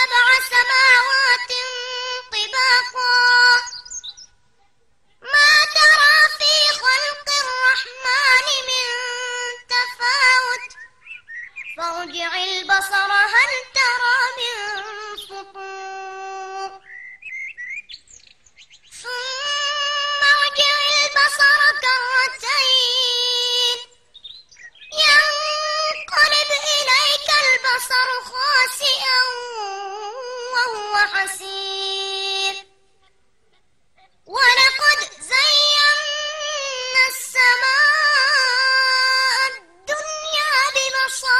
سبع سماوات عسير ولقد زينا السماء الدنيا بمصائب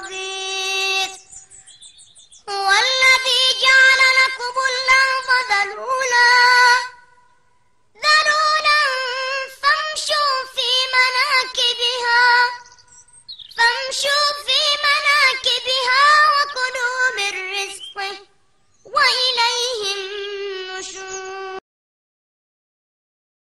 خبير هو الذي جعل لكم الأرض ذلولا.